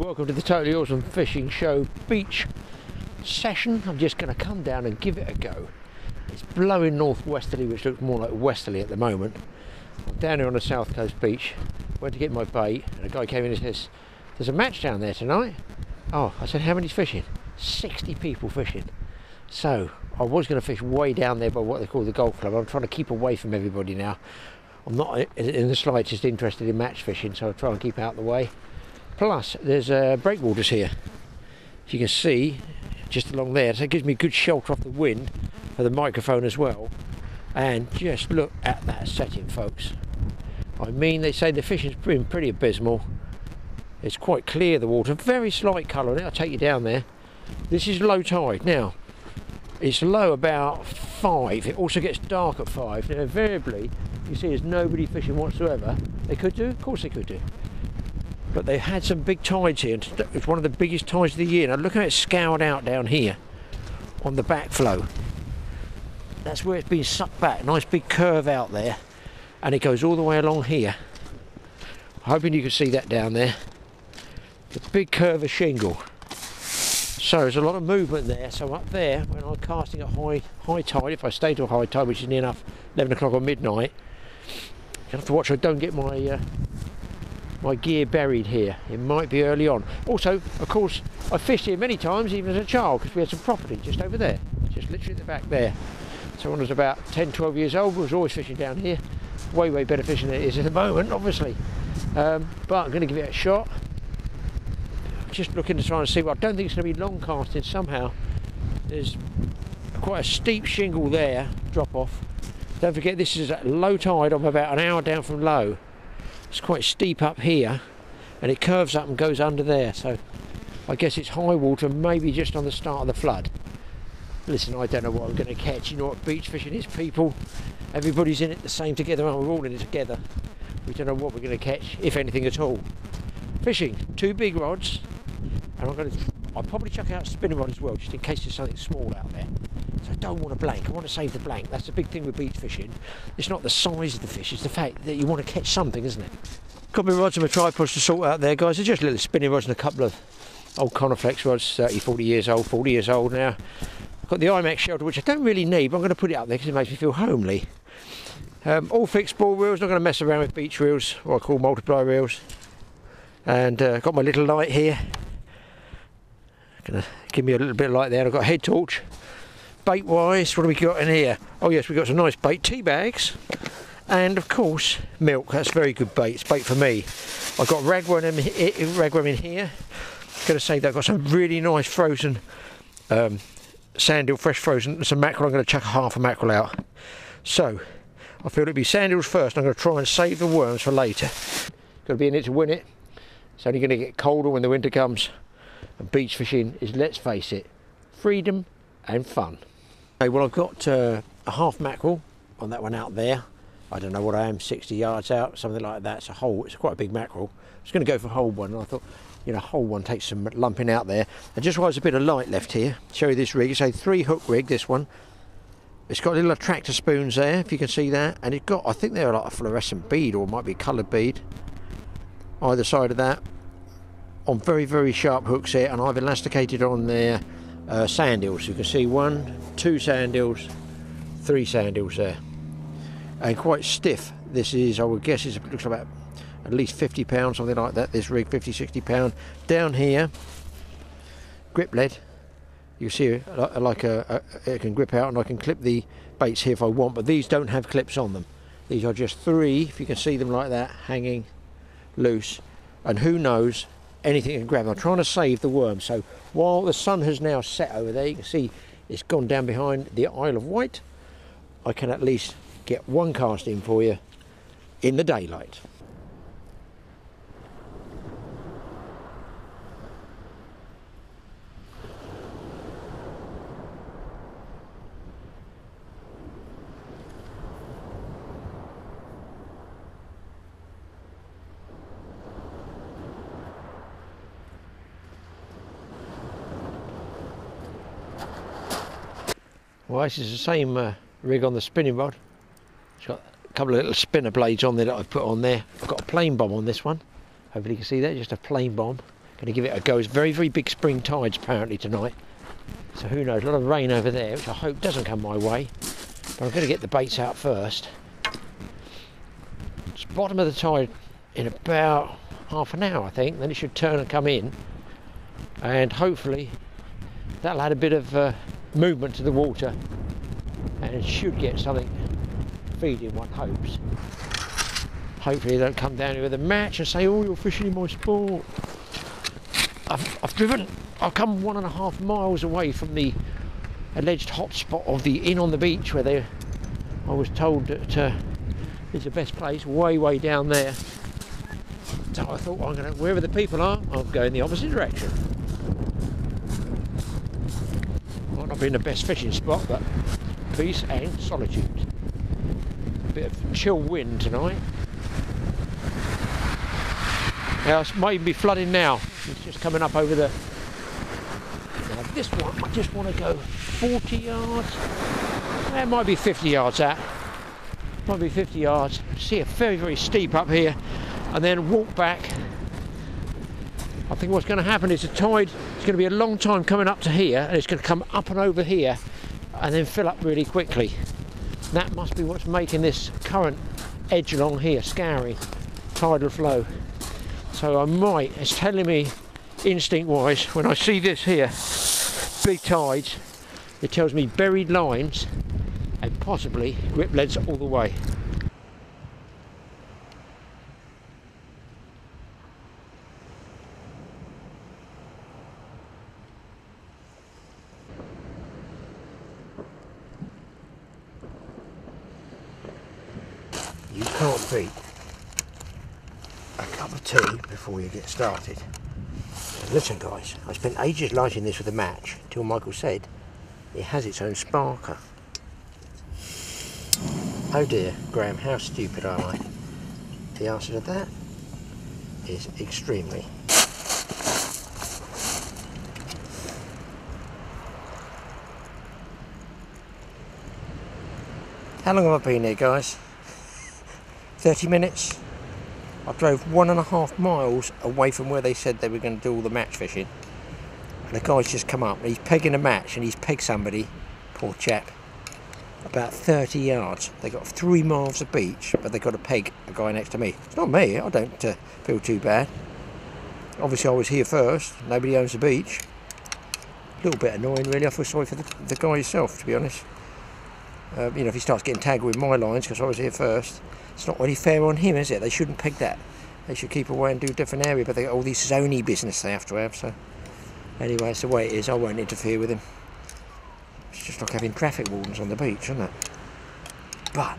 welcome to the Totally Awesome Fishing Show beach session. I'm just going to come down and give it a go. It's blowing northwesterly, which looks more like westerly at the moment. I'm down here on the south coast beach, went to get my bait, and a guy came in and says, There's a match down there tonight. Oh, I said, How many's fishing? 60 people fishing. So I was going to fish way down there by what they call the golf club. I'm trying to keep away from everybody now. I'm not in the slightest interested in match fishing, so I'll try and keep out of the way. Plus, there's uh, breakwaters here. As you can see, just along there, so it gives me good shelter off the wind for the microphone as well. And just look at that setting, folks. I mean, they say the fishing's been pretty abysmal. It's quite clear, the water, very slight colour it. I'll take you down there. This is low tide. Now, it's low about five. It also gets dark at five. Now, invariably, you see there's nobody fishing whatsoever. They could do, of course they could do. But they've had some big tides here. It's one of the biggest tides of the year. Now look how it's scoured out down here on the backflow. That's where it's been sucked back. Nice big curve out there. And it goes all the way along here. Hoping you can see that down there. The big curve of shingle. So there's a lot of movement there. So up there, when I'm casting at high high tide, if I stay to high tide, which is near enough 11 o'clock or midnight, you have to watch I don't get my uh, my gear buried here. It might be early on. Also, of course, I fished here many times, even as a child, because we had some property just over there, just literally at the back there. So when I was about 10, 12 years old, I was always fishing down here. Way, way better fishing than it is at the moment, obviously. Um, but I'm going to give it a shot just looking to try and see. Well, I don't think it's going to be long casting somehow. There's quite a steep shingle there, drop off. Don't forget this is at low tide. I'm about an hour down from low. It's quite steep up here, and it curves up and goes under there. So I guess it's high water, maybe just on the start of the flood. Listen, I don't know what I'm going to catch. You know what beach fishing is, people. Everybody's in it the same together, and we're all in it together. We don't know what we're going to catch, if anything at all. Fishing, two big rods, and I'm going to I'll probably chuck out a spinner rod as well just in case there's something small out there don't want a blank I want to save the blank. That's the big thing with beach fishing. It's not the size of the fish it's the fact that you want to catch something isn't it? Of rods and my tripods to sort out there guys. They're just little spinning rods and a couple of old Conoflex rods 30 40 years old 40 years old now. Got the IMAX shelter which I don't really need but I'm going to put it up there because it makes me feel homely. Um, all fixed ball reels not going to mess around with beach reels what I call multiply reels and uh, got my little light here. Gonna give me a little bit of light there. I've got a head torch. Bait wise, what do we got in here? Oh yes, we've got some nice bait tea bags. And of course, milk. That's very good bait. It's bait for me. I've got ragworm in, ragworm in here. I'm Going to say that I've got some really nice frozen um, fresh frozen, some mackerel. I'm going to chuck half a mackerel out. So, I feel it'd be sand eels first. I'm going to try and save the worms for later. Got to be in it to win it. It's only going to get colder when the winter comes. And beach fishing is, let's face it, freedom and fun. Okay, well I've got uh, a half mackerel on that one out there. I don't know what I am, 60 yards out, something like that. It's a whole, it's quite a big mackerel. I was going to go for a whole one, and I thought, you know, whole one takes some lumping out there. And just while there's a bit of light left here, show you this rig. It's a three hook rig, this one. It's got little attractor spoons there, if you can see that. And it's got, I think they're like a fluorescent bead, or might be coloured bead. Either side of that on very very sharp hooks here and I've elasticated on their uh, sand eels you can see one two sand eels three sand eels there. And quite stiff this is I would guess it looks about at least 50 pounds something like that this rig 50 60 pound. Down here grip lead. You see uh, like a, a, it can grip out and I can clip the baits here if I want but these don't have clips on them. These are just three if you can see them like that hanging loose. And who knows anything can grab. I'm trying to save the worm. So while the sun has now set over there, you can see it's gone down behind the Isle of Wight. I can at least get one cast in for you in the daylight. Well, this is the same uh, rig on the spinning rod. It's got a couple of little spinner blades on there that I've put on there. I've got a plain bomb on this one. Hopefully you can see that, just a plain bomb. Going to give it a go. It's very, very big spring tides apparently tonight. So who knows? A lot of rain over there, which I hope doesn't come my way. But I'm going to get the baits out first. It's bottom of the tide in about half an hour, I think. Then it should turn and come in. And hopefully that'll add a bit of uh, movement to the water and it should get something feeding, one hopes. Hopefully they don't come down here with a match and say, oh, you're fishing in my sport. I've, I've driven, I've come one and a half miles away from the alleged hotspot of the inn on the beach where they, I was told that uh, is the best place, way, way down there. So I thought, I'm to, wherever the people are, I'll go in the opposite direction. Might be in the best fishing spot, but peace and solitude. A bit of chill wind tonight. Now it's maybe flooding now. It's just coming up over the. Now this one, I just want to go 40 yards. That might be 50 yards. That might be 50 yards. See a very very steep up here, and then walk back. I think what's going to happen is the tide is going to be a long time coming up to here, and it's going to come up and over here, and then fill up really quickly. That must be what's making this current edge along here scouring tidal flow. So I might, it's telling me instinct wise, when I see this here, big tides, it tells me buried lines and possibly grip leads all the way. You can't beat a cup of tea before you get started. Listen guys, I spent ages lighting this with a match till Michael said it has its own sparker. Oh dear, Graeme, how stupid am I? The answer to that is extremely. How long have I been here guys? 30 minutes? I drove one and a half miles away from where they said they were going to do all the match fishing. And the guy's just come up he's pegging a match and he's pegged somebody, poor chap, about 30 yards. They've got three miles of beach, but they've got to peg a guy next to me. It's not me, I don't uh, feel too bad. Obviously I was here first, nobody owns the beach. A little bit annoying really, I feel sorry for the, the guy himself to be honest. Uh, you know, if he starts getting tagged with my lines because I was here first, it's not really fair on him, is it? They shouldn't peg that. They should keep away and do a different area, but they got all these zony business they have to have, so... Anyway, it's the way it is, I won't interfere with him. It's just like having traffic wardens on the beach, isn't it? But,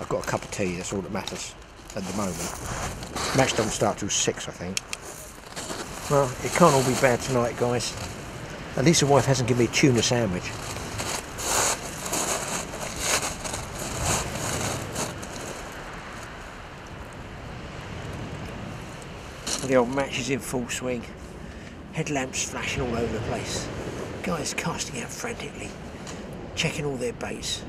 I've got a cup of tea, that's all that matters at the moment. Match don't start till 6, I think. Well, it can't all be bad tonight, guys. At least the wife hasn't given me a tuna sandwich. The old match is in full swing. Headlamps flashing all over the place. Guys casting out frantically, checking all their baits,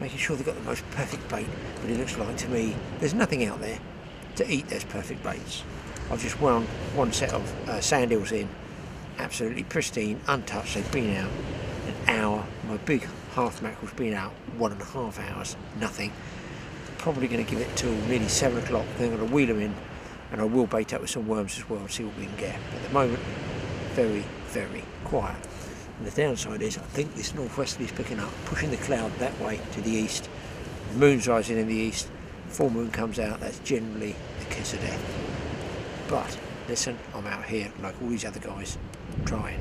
making sure they've got the most perfect bait. But it looks like to me there's nothing out there to eat those perfect baits. I've just wound one set of uh, sand eels in, absolutely pristine, untouched. They've been out an hour. My big half mackerel's been out one and a half hours, nothing. Probably going to give it till nearly seven o'clock. Then I'm going to wheel them in and I will bait up with some worms as well and see what we can get. At the moment, very, very quiet. And the downside is I think this northwesterly is picking up, pushing the cloud that way to the east. The moon's rising in the east, full moon comes out, that's generally the kiss of death. But listen, I'm out here like all these other guys, trying.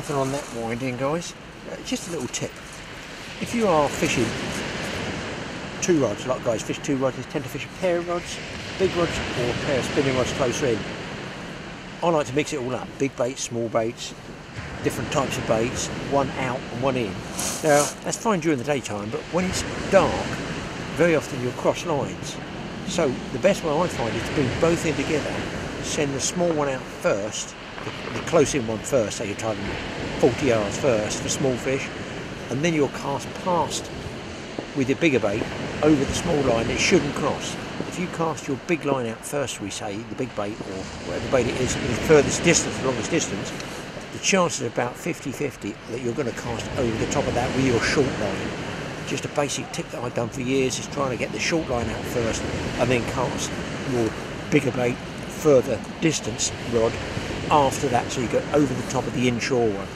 Nothing on that winding, guys. Uh, just a little tip. If you are fishing two rods. A lot of guys fish two rods. They tend to fish a pair of rods, big rods, or a pair of spinning rods closer in. I like to mix it all up. Big baits, small baits, different types of baits, one out and one in. Now, that's fine during the daytime, but when it's dark, very often you'll cross lines. So the best way I find is to bring both in together, send the small one out first, the, the close in one first, so you're targeting 40 yards first for small fish, and then you'll cast past with your bigger bait over the small line it shouldn't cross. If you cast your big line out first, we say, the big bait or whatever bait it is, the furthest distance, the longest distance, the chances are about 50-50 that you're going to cast over the top of that with your short line. Just a basic tip that I've done for years is trying to get the short line out first and then cast your bigger bait further distance rod after that so you go over the top of the inshore one.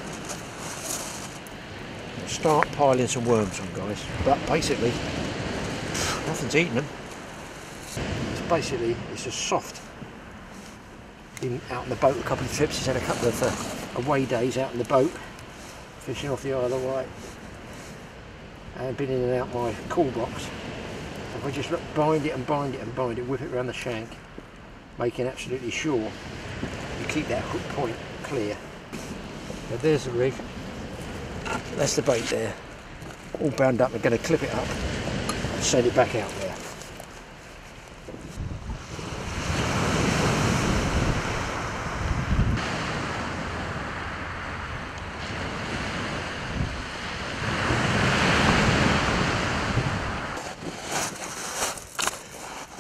Start piling some worms on guys. But basically nothing's eating them. It's basically it's just soft. Been out in the boat a couple of trips. He's had a couple of uh, away days out in the boat fishing off the Isle of Wight. And been in and out my cool box. If I just bind it and bind it and bind it whip it around the shank making absolutely sure you keep that hook point clear but there's the rig that's the bait there. All bound up. We're going to clip it up and send it back out there.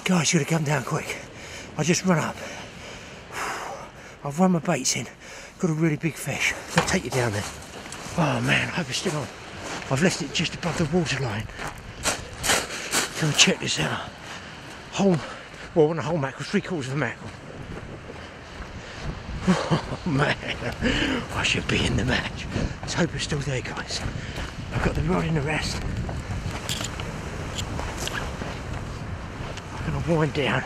Guys, you gotta come down quick. I just run up. I've run my baits in. Got a really big fish. I'll take you down there. Oh man, I hope it's still on. I've left it just above the waterline. Come and check this out. Whole, well, not a whole mackerel, three quarters of a mackerel. Oh man, I should be in the match. Let's hope it's still there, guys. I've got the rod in the rest. I'm gonna wind down.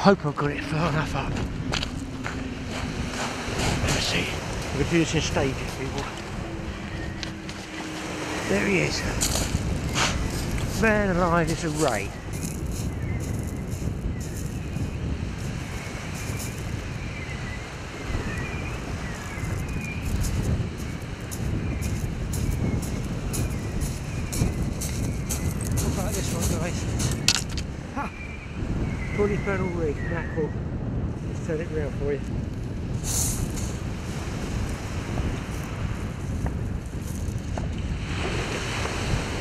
Hope I've got it far enough up Let's see. We're do this in stages, people. There he is. Man alive, it's a ray. Look like this one, guys. Ha! Mackerel. Let's turn it around for you.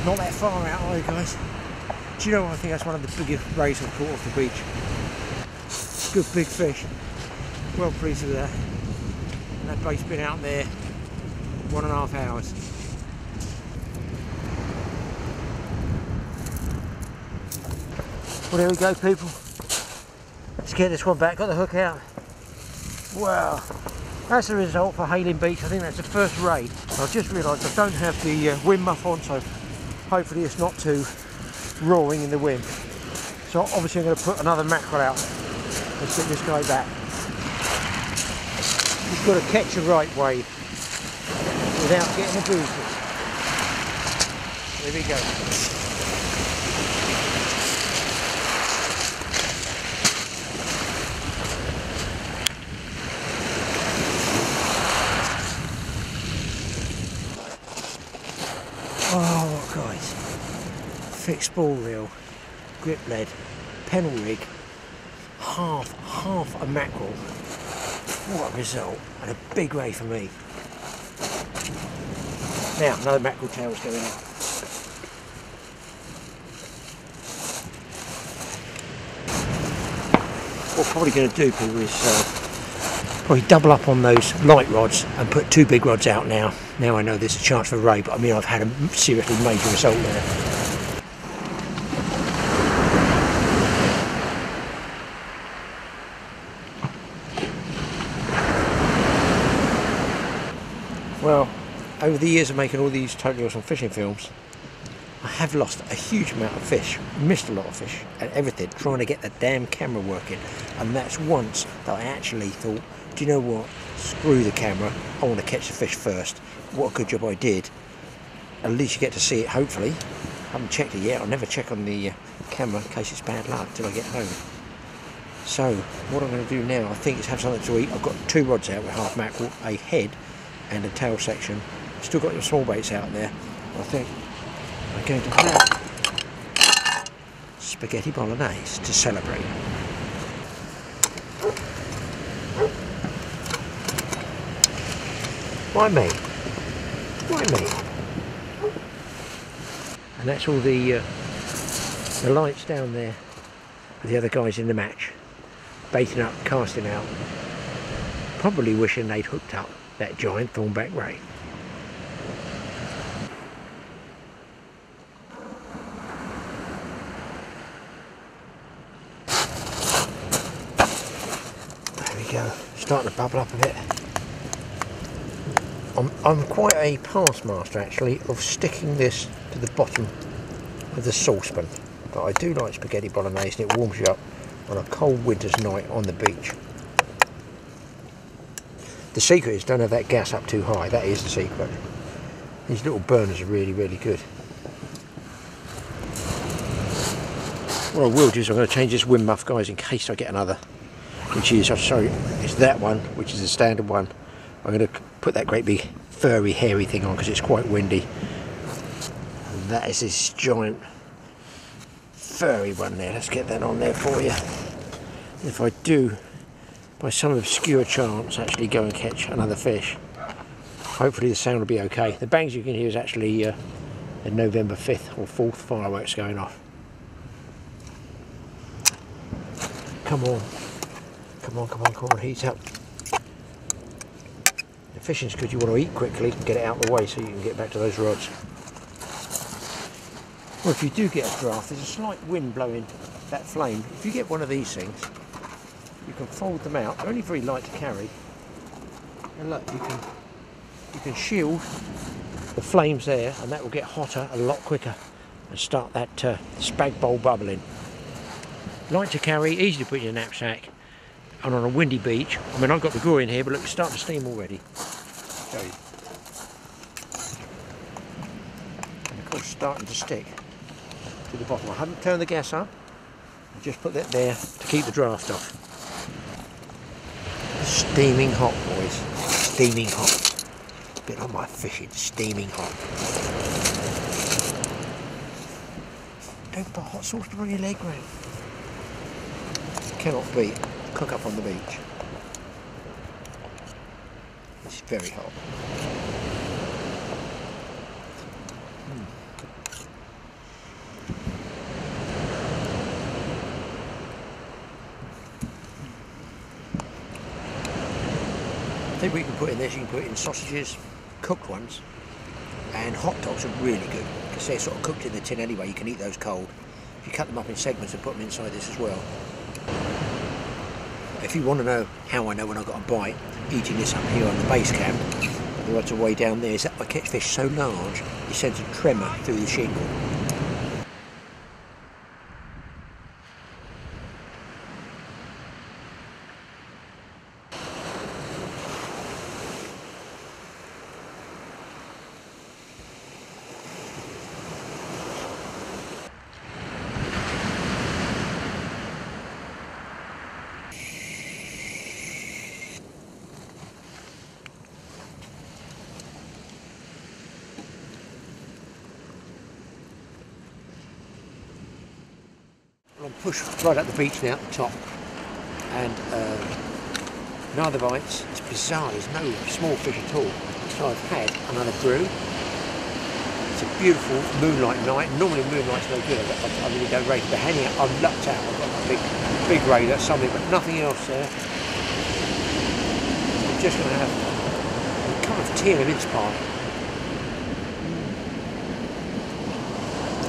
not that far out are you guys? Do you know what I think that's one of the biggest rays I've caught off the beach. Good big fish. Well pleased with that. And that bait's been out there one and a half hours. Well there we go people. Get this one back, got the hook out. Wow. That's the result for Hayling Beach. I think that's the first ray. I've just realised I don't have the uh, wind muff on so hopefully it's not too roaring in the wind. So obviously I'm going to put another mackerel out. Let's get this guy back. He's got to catch a right wave without getting a. There we go. Fixed spool reel, grip lead, pennel rig, half, half a mackerel. What a result, and a big ray for me. Now, another mackerel tail's going out. What I'm probably going to do, people, is uh, probably double up on those light rods and put two big rods out now. Now I know there's a chance for a ray, but I mean I've had a seriously major result there. Well, over the years of making all these totally awesome fishing films, I have lost a huge amount of fish, missed a lot of fish and everything, trying to get the damn camera working. And that's once that I actually thought, do you know what? Screw the camera, I want to catch the fish first. What a good job I did. at least you get to see it, hopefully. I haven't checked it yet. I'll never check on the uh, camera in case it's bad luck till I get home. So, what I'm going to do now, I think, is have something to eat. I've got two rods out with half mackerel, a head and a tail section. Still got your small baits out there. I think I'm going to have spaghetti bolognese to celebrate. Why me? Why me? And that's all the uh, the lights down there the other guys in the match, baiting up, casting out, probably wishing they'd hooked up that giant thornback ray. Go, starting to bubble up a bit. I'm, I'm quite a past master actually of sticking this to the bottom of the saucepan. But I do like spaghetti bolognese and it warms you up on a cold winter's night on the beach. The secret is don't have that gas up too high, that is the secret. These little burners are really, really good. What I will do is I'm going to change this wind muff guys in case I get another. Which is, show you, it's that one, which is the standard one. I'm going to put that great big furry hairy thing on because it's quite windy. And that is this giant furry one there. Let's get that on there for you. If I do, by some obscure chance, actually go and catch another fish, hopefully the sound will be okay. The bangs you can hear is actually uh, the November 5th or 4th fireworks going off. Come on. Come on, come on, come on, heat up. The fishing's good, you want to eat quickly and get it out of the way so you can get back to those rods. Well, if you do get a draft, there's a slight wind blowing that flame. If you get one of these things, you can fold them out. They're only very light to carry. And look, you can you can shield the flames there, and that will get hotter a lot quicker and start that uh, spag bowl bubbling. Light to carry, easy to put in your knapsack, and on a windy beach. I mean, I've got the gore in here, but look, it's starting to steam already. Show you. And of course, starting to stick to the bottom. I haven't turned the gas up. I just put that there to keep the draft off. Steaming hot, boys. Steaming hot. Bit on my fishing, steaming hot. Don't put hot sauce on your leg, round. Cannot beat. Cook up on the beach. It's very hot. Hmm. I think we can put in this, you can put in sausages, cooked ones, and hot dogs are really good because they're sort of cooked in the tin anyway, you can eat those cold. If you cut them up in segments and put them inside this as well. If you want to know how I know when I've got a bite, eating this up here on the base camp, the way down there, is that I catch fish so large, it sends a tremor through the shingle. Pushed right up the beach now at the top, and uh, neither bites. It's bizarre. There's no small fish at all. So I've had another brew. It's a beautiful moonlight night. Normally moonlight's no good. I, I really don't rate it. But hanging out, I've lucked out. I've got a big, big. That's something, but nothing else there. I'm just going to have a kind of tea and a mince pie.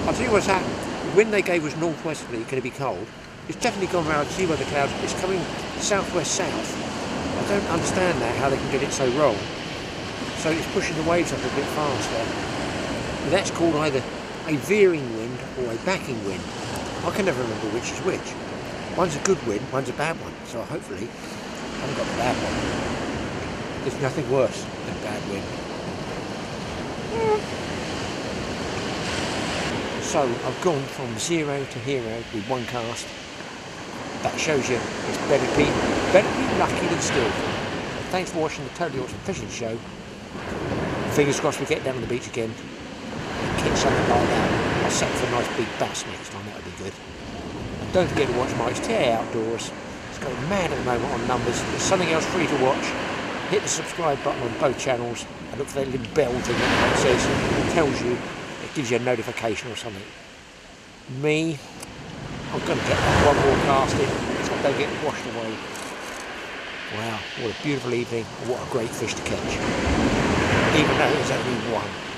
I'll tell you what's happened. The wind they gave was northwesterly, going to be cold. It's definitely gone round. See by the clouds. It's coming southwest south. I don't understand that how they can get it so wrong. So it's pushing the waves up a bit faster. And that's called either a veering wind or a backing wind. I can never remember which is which. One's a good wind, one's a bad one. So hopefully, I haven't got the bad one. There's nothing worse than a bad wind. So I've gone from zero to hero with one cast. That shows you it's better be, better be lucky than skillful. Thanks for watching the Totally Awesome Fishing Show. Fingers crossed we get down on the beach again and catch something like that. I'll set for a nice big bass next time, that would be good. And don't forget to watch Mike's TA Outdoors. It's going mad at the moment on numbers. There's something else free to watch. Hit the subscribe button on both channels and look for that little bell thing that says, it tells you, it gives you a notification or something. Me, I'm going to get one more cast in so I don't get washed away. Wow, what a beautiful evening, what a great fish to catch. Even though there's only one.